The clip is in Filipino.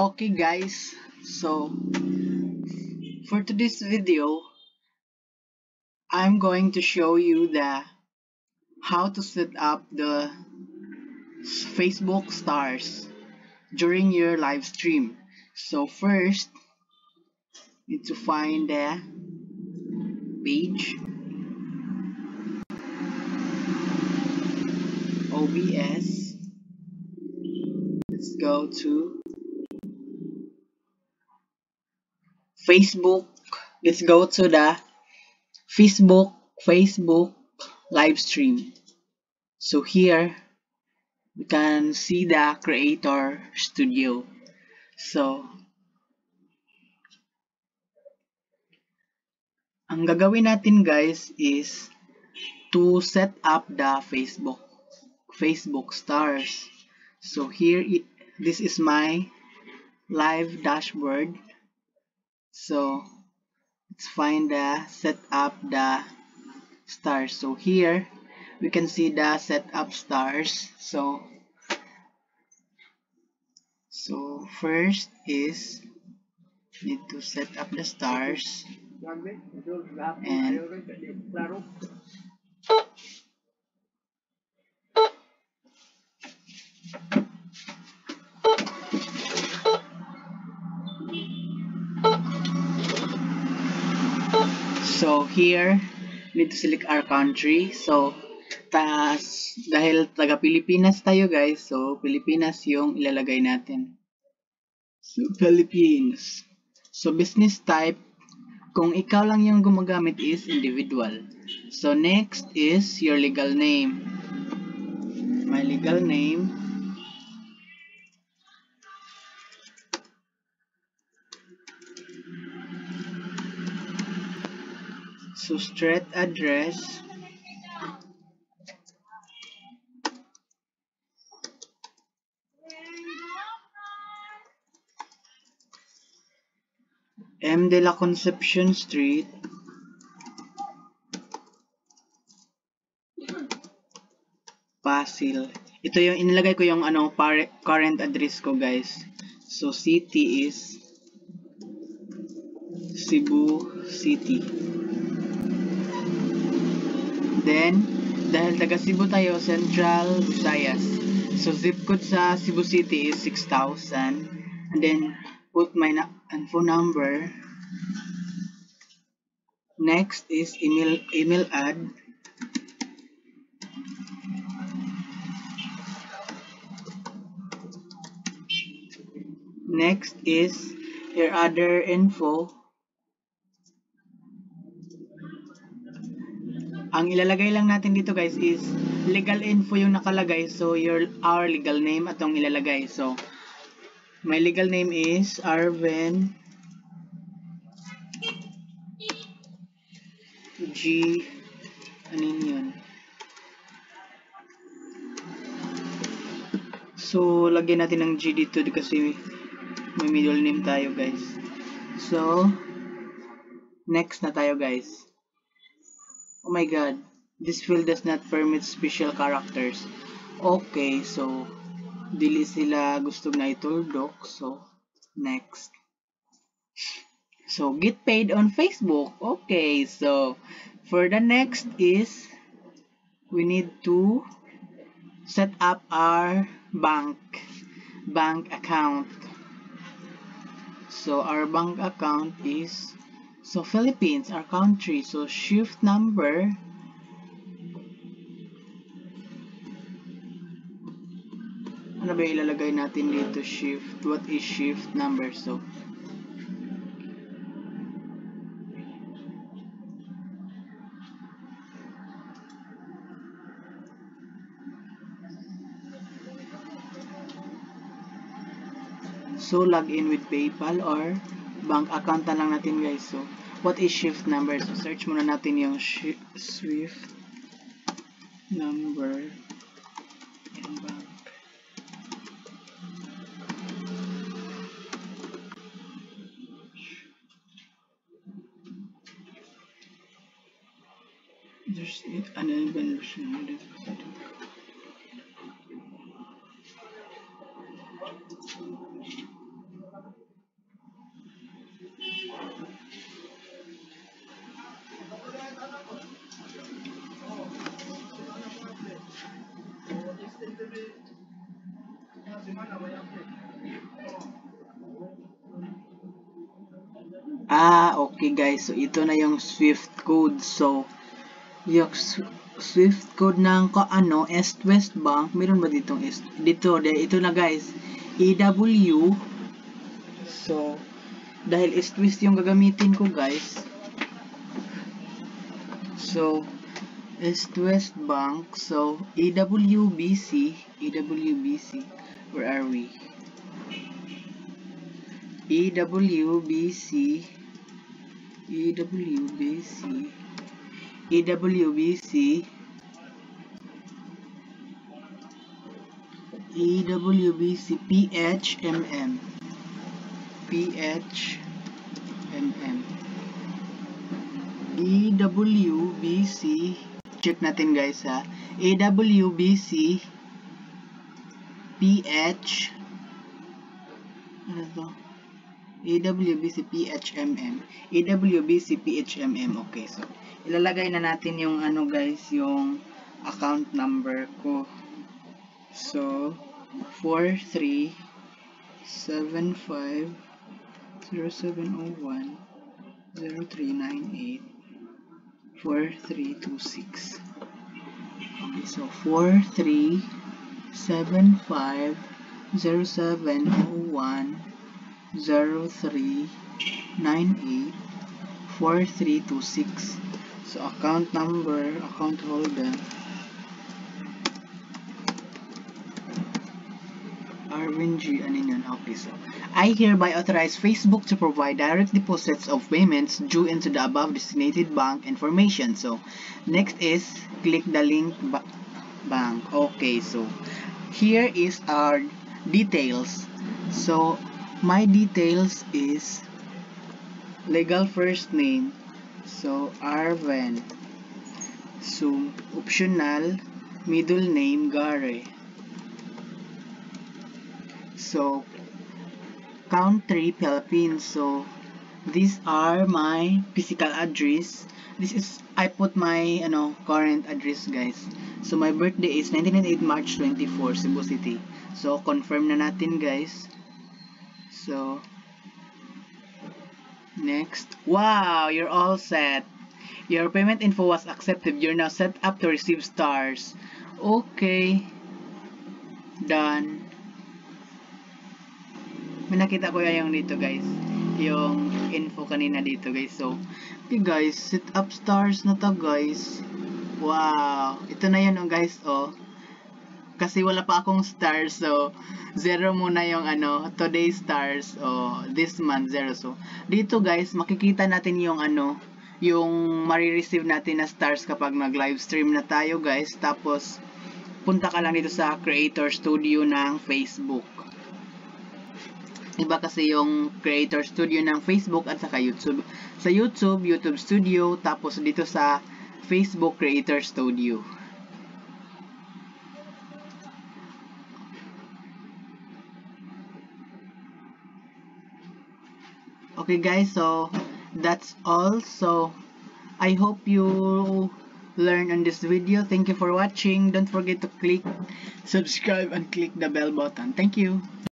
Okay guys, so for today's video, I'm going to show you the how to set up the Facebook stars during your live stream. So first, need to find the page OBS. Let's go to Facebook. Let's go to the Facebook Facebook live stream. So here we can see the creator studio. So ang gagawin natin guys is to set up the Facebook Facebook stars. So here it, this is my live dashboard. So let's find the set up the stars. So here we can see the set up stars. So so first is need to set up the stars and Here, need to select our country. So, tas, dahil taga Pilipinas tayo guys, so Pilipinas yung ilalagay natin. So, Philippines. So, business type, kung ikaw lang yung gumagamit is individual. So, next is your legal name. My legal name. So, street address. M. de la Concepcion Street. Pasil. Ito yung inilagay ko yung ano current address ko guys. So city is Cebu City. Then dahil taga Cebu tayo, Central Visayas. So zip code sa Cebu City is 6000 and then put my na phone number. Next is email email ad. Next is your other info. Ang ilalagay lang natin dito guys is legal info yung nakalagay. So your our legal name atong ilalagay. So my legal name is Arven G anin yun? So lagyan natin ng G dito kasi may middle name tayo guys. So next na tayo guys. Oh my god, this field does not permit special characters. Okay, so dili sila gusto na ituldok. So next. So get paid on Facebook. Okay, so for the next is we need to set up our bank bank account. So our bank account is so Philippines, our country. So shift number ano ba ilalagay natin dito shift what is shift number so So, log in with PayPal or bank account na lang natin guys. So, what is shift number? So, search muna natin yung Swift number and bank. There's an evolution. Ah, okay guys. So, ito na yung Swift code. So, yung Swift code ng ko ano, East West Bank. Meron ba ditong East? Dito, ito na guys. EW. So, dahil East West yung gagamitin ko guys. So, East West Bank. So, EWBC. EWBC. Where are we? EWBC. EWBC. EWBC. EWBC PHMM. PHMM. EWBC check natin guys ha. AWBC PH ano to? AWBC PHMM AWBC PHMM okay. So ilalagay na natin yung ano guys yung account number ko. So 43 75 0701 0398 4326 okay so 4375 0701 0398 4326 so account number account holder Arvin G. Okay, so I hereby authorize Facebook to provide direct deposits of payments due into the above designated bank information. So, next is click the link ba bank. Okay, so here is our details. So, my details is legal first name. So, Arven. So, optional middle name Gare. So, country Philippines. So, these are my physical address. This is, I put my ano, current address guys. So, my birthday is 1998 March 24, Cebu City. So, confirm na natin guys. So, next. Wow, you're all set. Your payment info was accepted. You're now set up to receive stars. Okay. Done. May nakita ko yung dito guys. Yung info kanina dito guys. So, okay guys, set up stars na to guys. Wow. Ito na yun oh, guys oh. Kasi wala pa akong stars so zero muna yung ano today stars oh this month zero so dito guys makikita natin yung ano yung marireceive natin na stars kapag nag live stream na tayo guys tapos punta ka lang dito sa creator studio ng Facebook Iba kasi yung creator studio ng Facebook at saka YouTube. Sa YouTube, YouTube Studio, tapos dito sa Facebook Creator Studio. Okay guys, so that's all. So I hope you learn on this video. Thank you for watching. Don't forget to click subscribe and click the bell button. Thank you.